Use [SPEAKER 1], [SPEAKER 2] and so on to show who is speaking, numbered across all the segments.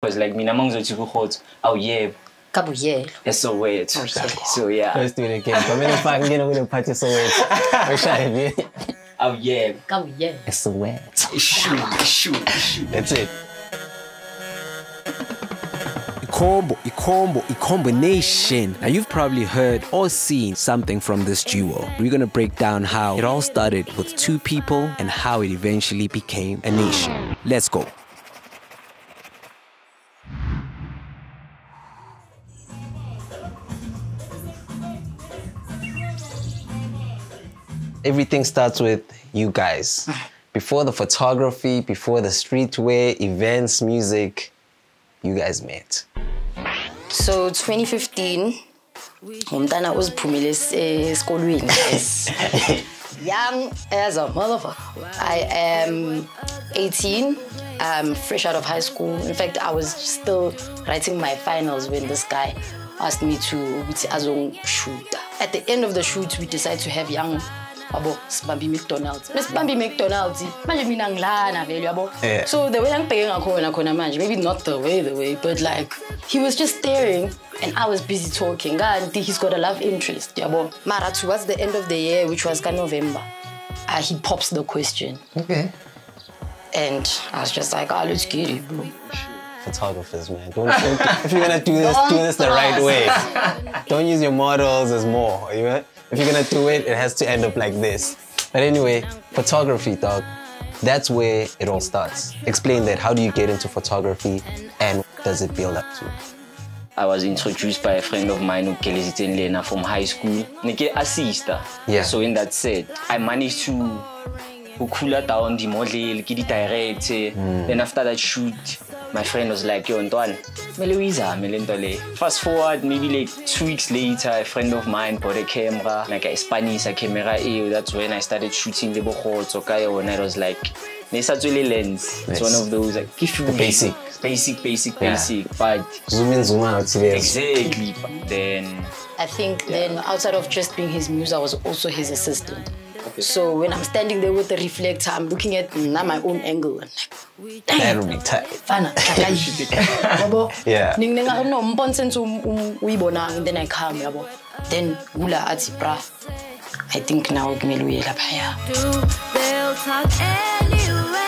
[SPEAKER 1] Because like mina mangizothi kuhot, oh yeah,
[SPEAKER 2] kabuyelo
[SPEAKER 1] esowethu.
[SPEAKER 2] Oh, yeah.
[SPEAKER 1] So yeah,
[SPEAKER 3] Let's do it again. Kumele ufake ngene kule part yesowethu. Ushaye nje.
[SPEAKER 1] oh yeah,
[SPEAKER 2] kabuyelo
[SPEAKER 3] Esowethu.
[SPEAKER 1] shoot, shoot, shoot.
[SPEAKER 3] That's it.
[SPEAKER 4] Combo, combo, Kombonation. Now you've probably heard or seen something from this duo. We're gonna break down how it all started with two people and how it eventually became a nation. Let's go.
[SPEAKER 3] Everything starts with you guys. Before the photography, before the streetwear, events, music, you guys met.
[SPEAKER 2] so 2015 ngumntana oziphumile es- esikolweni guys. young as a motherfucker i am 18 i'm fresh out of high school in fact i was still writing my finals when this guy asked me to ukuthi azongishuta at the end of the shoot we decided to have young Ah yabo sibambe i-mcdonalds mesibambe i-mcdonalds manje mina ngilana vele yabo
[SPEAKER 3] Yeah. Eh.
[SPEAKER 2] so the way angibheke ngakhona khona manje maybe not the way the way but like he was just staring and i was busy talking kanti he's got a love interest yabo mara towards the end of the year which was ka-november uh, ah, he pops the question
[SPEAKER 3] Okay.
[SPEAKER 2] and i was just like oh let's get it bro
[SPEAKER 3] Photographers, man. Don't, don't, if you're gonna do this, do this the right way. Don't use your models as more. You know? If you're gonna do it, it has to end up like this. But anyway, photography, dog. That's where it all starts. Explain that. How do you get into photography, and what does it build up to?
[SPEAKER 1] I was introduced by a friend of mine, Ukeleziten Lena, from high school. Nike assista.
[SPEAKER 3] Yeah.
[SPEAKER 1] So in that said, I managed to cool down the model, get it direct. eh. Then after that shoot, my friend was like, yo, Ntwana, mele uyizame le nto le. Fast forward, maybe like two weeks later, a friend of mine bought a camera, like a Spanish camera. ew, That's when I started shooting the bohotso ka yona. I was like, ne sa tswele lens. It's
[SPEAKER 3] Nice.
[SPEAKER 1] one of those like, if you
[SPEAKER 3] The basic.
[SPEAKER 1] basic, basic,
[SPEAKER 3] Yeah.
[SPEAKER 1] basic. But
[SPEAKER 3] Zoom in, zoom out. Yes.
[SPEAKER 1] Exactly. Then
[SPEAKER 2] I think then outside of just being his muse, I was also his assistant. So when I'm standing there with the reflector, I'm looking at now my own angle and like,
[SPEAKER 3] That would be tight.
[SPEAKER 2] fana yabo
[SPEAKER 3] Yeah.
[SPEAKER 2] ninginenga no mbona sense and then i come yabo then kula athi bra i think now kumele uye laphaya
[SPEAKER 5] They'll talk anyway.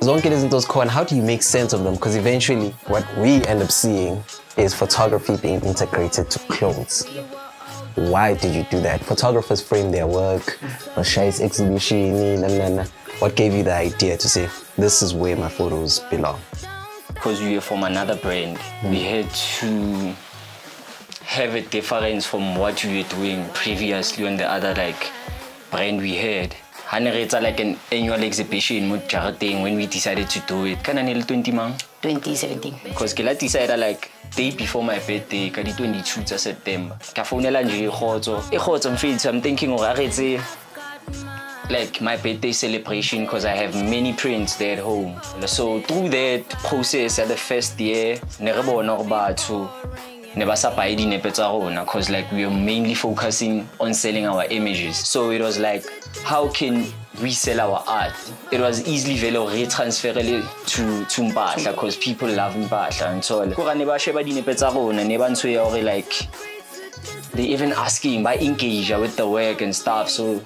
[SPEAKER 3] Zonke lezi zinto zikhona, how do you make sense of them? Because eventually, what we end up seeing is photography being integrated to clothes. Why did you do that? Photographers frame their work, Shai's exhibition, na, na, na. What gave you the idea to say, this is where my photos belong?
[SPEAKER 1] because we were from another brand, hmm. we had to have a difference from what we were doing previously on the other like brand we had. Hanretsa like an annual exhibition Jarateng when we decided to do it. Kana nele 20 mang?
[SPEAKER 2] 2017
[SPEAKER 1] Because ke la decide like day before my birthday ka di 22 tsa September. Ka founela nje Kgotso. E Kgotso mfethu I'm thinking o raretse like my birthday celebration because I have many prints there at home. So through that process at the first year, ne re bona hore batho ne ba sa buy dinepe tsa rona because like we were mainly focusing on selling our images. So it was like how can we sell our art? It was easily vele re transfer to to mpahla because people love mpahla and so ko ne ba sheba dinepe tsa rona ne ba ntsho ya hore like they even asking by engage with the work and stuff so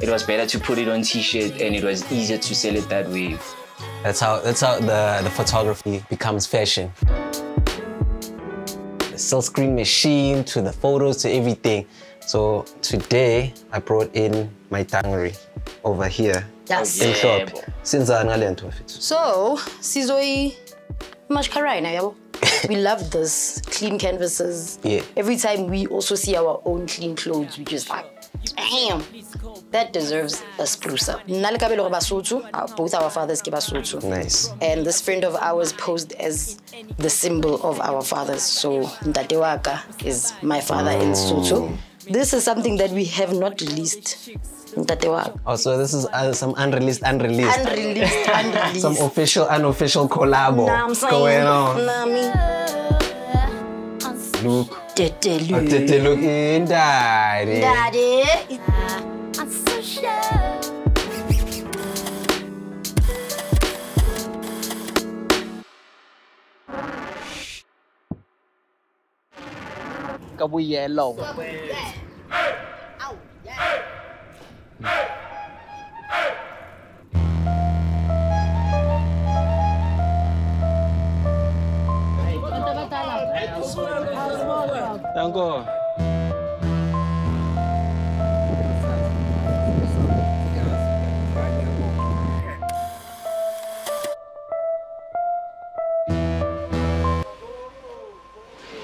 [SPEAKER 1] it was better to put it on t-shirt and it was easier to sell it that way
[SPEAKER 3] That's how that's how the, the photography becomes fashion. The silkscreen machine to the photos to everything. So today I brought in my tangri over here.
[SPEAKER 2] Yes.
[SPEAKER 1] Yeah,
[SPEAKER 3] Imhlophe.
[SPEAKER 1] bo.
[SPEAKER 3] Senzani ngale nto mfethu?
[SPEAKER 2] so sizoyi mashkarina yabo we love this clean canvases
[SPEAKER 3] Yeah.
[SPEAKER 2] every time we also see our own clean clothes we just like damn that deserves a spruce up nna le kabelo re basotho uh, both our fathers ke basotho
[SPEAKER 3] Nice.
[SPEAKER 2] and this friend of ours posed as the symbol of our fathers. So Ntate is my father in Sotho. This is something that we have not released. Ntate Waka.
[SPEAKER 3] Also, this is uh, some unreleased, unreleased.
[SPEAKER 2] Unreleased, unreleased.
[SPEAKER 3] some official, unofficial collabo
[SPEAKER 2] Nah, I'm saying,
[SPEAKER 3] going on.
[SPEAKER 2] Nah, me.
[SPEAKER 3] Look,
[SPEAKER 2] Tete Lu.
[SPEAKER 3] Tete look in daddy.
[SPEAKER 2] Daddy.
[SPEAKER 5] I'm so sure.
[SPEAKER 4] Kabuyelo. Danko.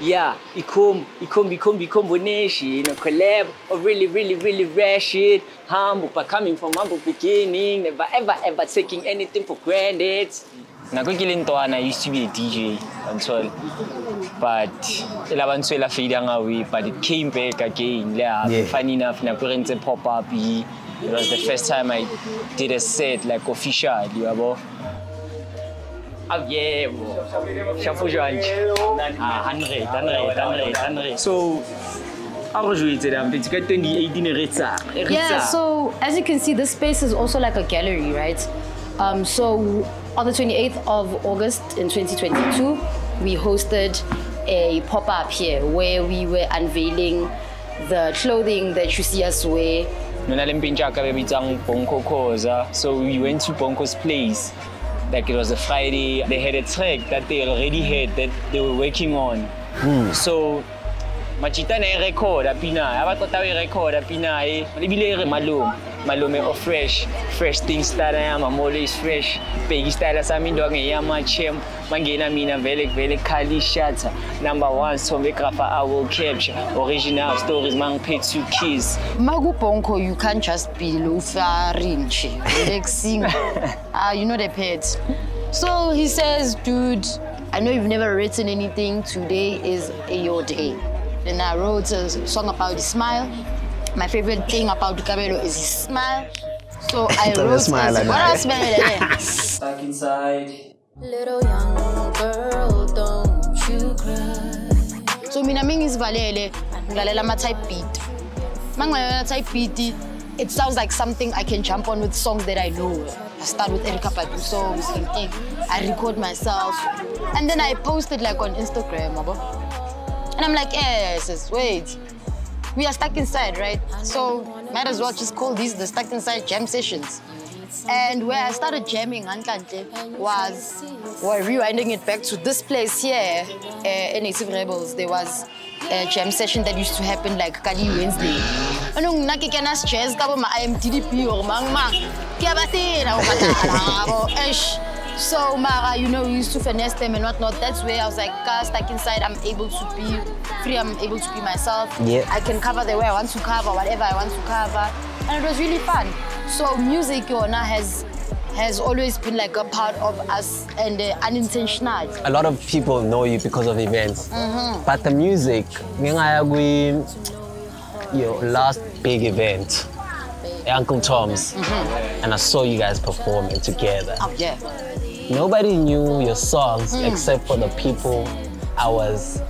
[SPEAKER 1] Yeah, ikhombi, ikhombi, ikhombi, Kombonation, a collab of really, really, really rare shit. Humble, but coming from humble beginning, never, ever, ever taking anything for granted. Nako ke le ntwana, I used to be a DJ until, but ela ba ntse ela fade away, but it came back again. Yeah,
[SPEAKER 3] Yeah.
[SPEAKER 1] funny enough, nako re ntse pop up. It was the first time I did a set like officially, yabo. Oh yeah, bro. Joanche. Ah, 100, 100, 100, 100. So, a re jwetse da mpetse ka 2018 re tsa. re
[SPEAKER 2] Yeah, so as you can see, this space is also like a gallery, right? Um, so on the 28th of August in 2022, we hosted a pop up here where we were unveiling the clothing that you see us wear.
[SPEAKER 1] Nona le mpintja ka be bitsang Bonko Khoza. So we went to Bonko's place. Like it was a Friday. They had a track that they already had that they were working on. Hmm. So Machita na e record a pina. Ha ba tota e record a pina e. Lebile e re malome. Malome o fresh. Fresh things style ya mamolo is fresh. Peggy style sa mi ndonge ya ma champ. Mangena mina vele vele khali shatter. Number 1 Somegrapher I will capture. Original stories mang pay two keys.
[SPEAKER 2] Magu Bonko, you can't just be lofaring, relaxing. Ah, you know the pets. So he says, dude, I know you've never written anything. Today is your day. Then I wrote a song about the smile. My favorite thing about Kabelo is his smile. So I
[SPEAKER 3] Tell me
[SPEAKER 2] wrote
[SPEAKER 3] smile
[SPEAKER 2] this-
[SPEAKER 3] and
[SPEAKER 2] what
[SPEAKER 3] I-
[SPEAKER 2] else, man?
[SPEAKER 1] Stuck inside.
[SPEAKER 5] Little young girl, don't you cry.
[SPEAKER 2] so mina mingizivalele ngilalela ama-type beat mangilalela type beat it sounds like something i can jump on with songs that i know i start with Erykah Badu songs and i record myself and then i post it like on instagram yabo. And i'm like yeah. yes yes wait we are stuck inside right so might as well just call these the stuck inside jam sessions and where I started jamming Antlante was well, rewinding it back to this place here uh, in Native Rebels. There was a jam session that used to happen like Kali Wednesday. Ano nna ke kena jazz ka bo ma IMDDP or mang mang. A ba tena o patala ngabo. Eish. So Mara, you know, we used to finesse them and whatnot. That's where I was like, "Ka, stuck inside, I'm able to be free, I'm able to be myself.
[SPEAKER 3] Yeah.
[SPEAKER 2] I can cover the way I want to cover, whatever I want to cover. And it was really fun. So music yona has has always been like a part of us and uh, unintentional.
[SPEAKER 3] a lot of people know you because of events. But the music, your last big event, Uncle Tom's, and I saw you guys performing together.
[SPEAKER 2] Oh yeah.
[SPEAKER 3] Nobody knew your songs hmm. except for the people I was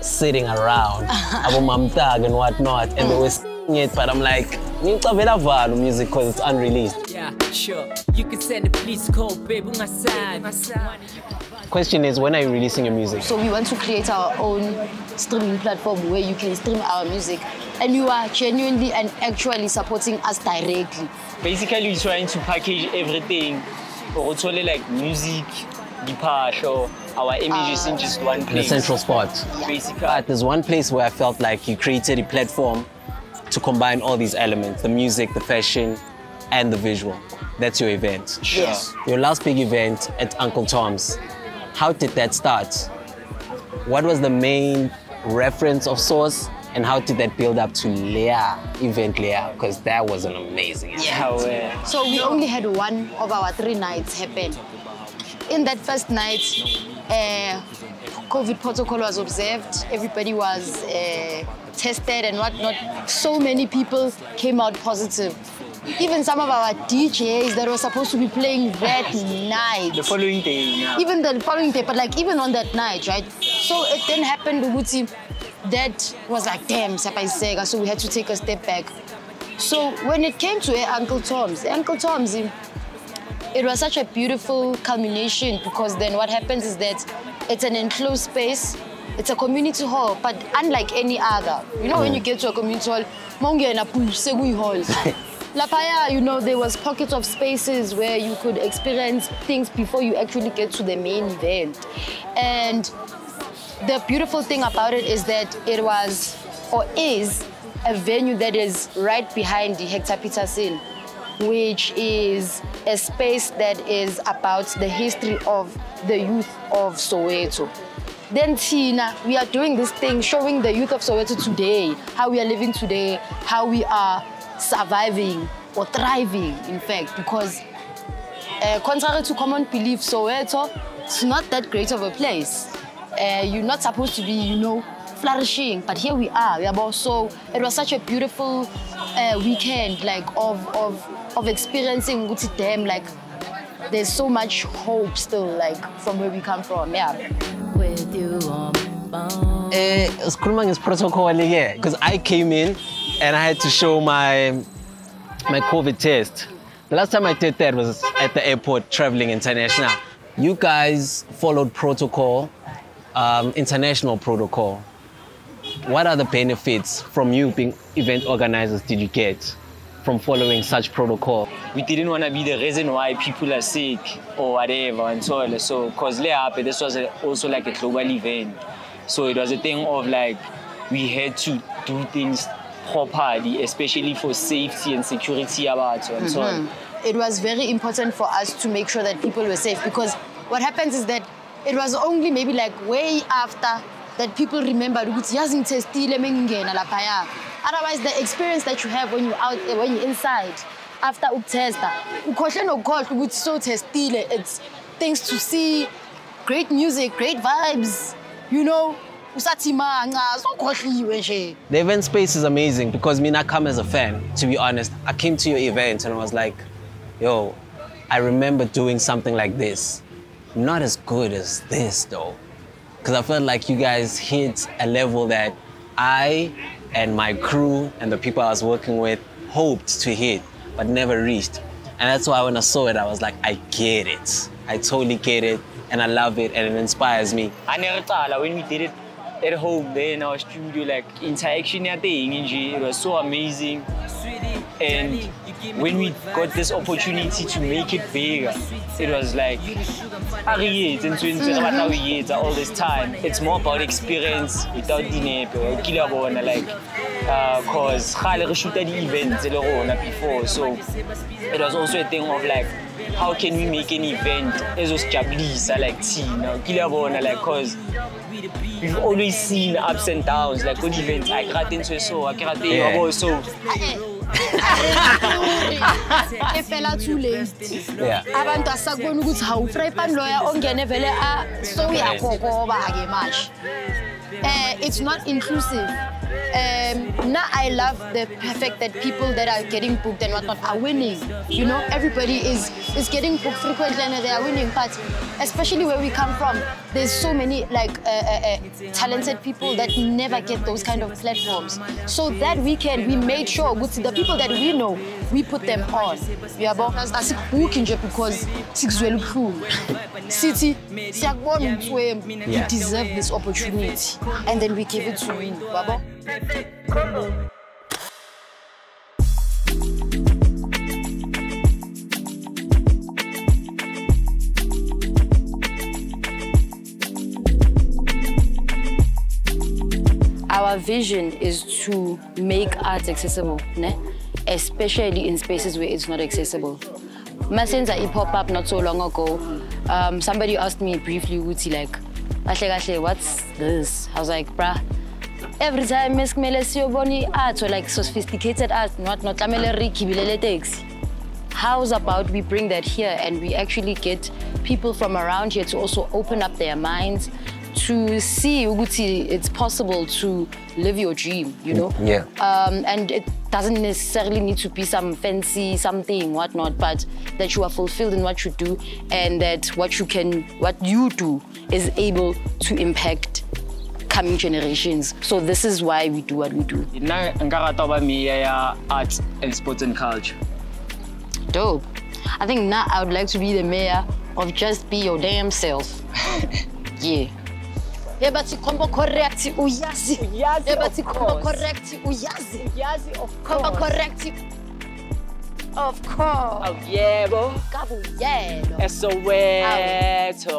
[SPEAKER 3] sitting around, Abu Mamtag and whatnot, and they were hmm. singing it, but I'm like, ngicabela valo music because it's unreleased.
[SPEAKER 6] Yeah, sure. You can send the police call, babe. Ungasad.
[SPEAKER 3] Question is, when are you releasing your music?
[SPEAKER 2] So we want to create our own streaming platform where you can stream our music and you are genuinely and actually supporting us directly.
[SPEAKER 1] Basically, we're trying to package everything. Or it's only like music, departure, our image is in just one uh,
[SPEAKER 3] In a central spot.
[SPEAKER 1] Basically.
[SPEAKER 3] But there's one place where I felt like you created a platform to combine all these elements the music, the fashion, and the visual. That's your event.
[SPEAKER 2] Yes.
[SPEAKER 3] Your last big event at Uncle Tom's. How did that start? What was the main reference of source? And how did that build up to Leah, event Leah? Because that was an amazing event.
[SPEAKER 1] How, uh,
[SPEAKER 2] So we only had one of our three nights happen. In that first night, uh, COVID protocol was observed. Everybody was uh, tested and whatnot. So many people came out positive. Even some of our DJs that were supposed to be playing that night.
[SPEAKER 1] the following day, now.
[SPEAKER 2] even the following day, but like even on that night, right? So it then happened Uguti, that was like, damn, Sega, so we had to take a step back. So when it came to Uncle Tom's, Uncle Tom's, it was such a beautiful culmination because then what happens is that it's an enclosed space It's a community hall, but unlike any other. You know, when you get to a community hall, mongena pool, segui hall. Lapaya, you know, there was pockets of spaces where you could experience things before you actually get to the main event. And the beautiful thing about it is that it was or is a venue that is right behind the Hector Pieterson, which is a space that is about the history of the youth of Soweto. Then Tina, we are doing this thing showing the youth of Soweto today, how we are living today, how we are surviving or thriving, in fact, because uh, contrary to common belief, Soweto, it's not that great of a place. Uh, you're not supposed to be, you know, flourishing, but here we are. We are both so. It was such a beautiful uh, weekend, like of of of experiencing Guti Dam. Like, there's so much hope still, like from where we come from. Yeah.
[SPEAKER 5] With you on my phone.
[SPEAKER 3] Eh, sikhuluma ngesiprotocol ke because I came in and I had to show my my COVID test. The last time I did that was at the airport traveling international. You guys followed protocol, um, international protocol. What are the benefits from you being event organizers did you get from following such protocol?
[SPEAKER 1] we didn't want to be the reason why people are sick or whatever and so on. So, cause happen, this was a, also like a global event. So it was a thing of like we had to do things properly, especially for safety and security about and so on.
[SPEAKER 2] it was very important for us to make sure that people were safe because what happens is that it was only maybe like way after that people remembered ukuthi yazi ngithestile mengingena laphaya otherwise the experience that you have when you're out when you're inside after ukutesta ukhohle nokukhohlwa ukuthi testile. it's things to see great music great vibes you know
[SPEAKER 3] The event space is amazing because I come as a fan, to be honest. I came to your event and I was like, yo, I remember doing something like this. Not as good as this though. Because I felt like you guys hit a level that I and my crew and the people I was working with hoped to hit, but never reached. And that's why when I saw it, I was like, I get it. I totally get it. And I love it and it inspires me.
[SPEAKER 1] I never thought like, when we did it at home there in our studio, like interaction it was so amazing. And when we got this opportunity to make it bigger, it was like, "Ah, e all this time. It's more about experience without kile like, uh, cause kgale re shoota di-events le rona before, so it was also a thing of like, how can we make an event ezosijabulisa like thina O kile wa bona like cause we've always seen ups and downs like good events I rate ntho e so a ke rate
[SPEAKER 3] Yeah.
[SPEAKER 1] yabo so
[SPEAKER 2] e fela too late.
[SPEAKER 3] Yeah.
[SPEAKER 2] abantu asakubona ukuthi hawu fraypan loya ongene vele a sowuyakokoba-ke manje uh, it's not inclusive. Um, now I love the fact that people that are getting booked and whatnot are winning. You know, everybody is is getting booked frequently and they are winning. But especially where we come from, there's so many like uh, uh, uh, talented people that never get those kind of platforms. So that weekend we made sure ukuthi the people that we know, we put them on. Yabo, asikubhuki nje because sikuzwela ubuhlungu. Sithi siyakubona umthwembu,
[SPEAKER 3] Yeah.
[SPEAKER 2] deserve this opportunity, and then we give it to you. Yabo. Our vision is to make art accessible, ne? especially in spaces where it's not accessible. Masenza it pop up not so long ago. Um, somebody asked me briefly, Uti, like, "Kahle kahle, what's this? I was like, bruh, every time meskumele siyobona art or like sophisticated art, not not tlamele re khibelele taxi. How's about we bring that here and we actually get people from around here to also open up their minds to see ukuthi it's possible to live your dream, you know?
[SPEAKER 3] Yeah.
[SPEAKER 2] Um, and it doesn't necessarily need to be some fancy something, whatnot, but that you are fulfilled in what you do and that what you can, what you do is able to impact coming generations. So this is why we do what we do.
[SPEAKER 1] nna nka rata ho ba arts and sports and culture
[SPEAKER 2] Dope. I think now I would like to be the mayor of just be your damn self. yeah. ye bathi combo correct uyazi
[SPEAKER 1] Uyazi,
[SPEAKER 2] ye
[SPEAKER 1] of
[SPEAKER 2] bathi combo
[SPEAKER 1] course.
[SPEAKER 2] correct uyazi
[SPEAKER 1] Yazi, of
[SPEAKER 2] combo
[SPEAKER 1] course.
[SPEAKER 2] correct of course
[SPEAKER 1] Oh, yebo.
[SPEAKER 2] kabuyelo
[SPEAKER 1] Esoweto.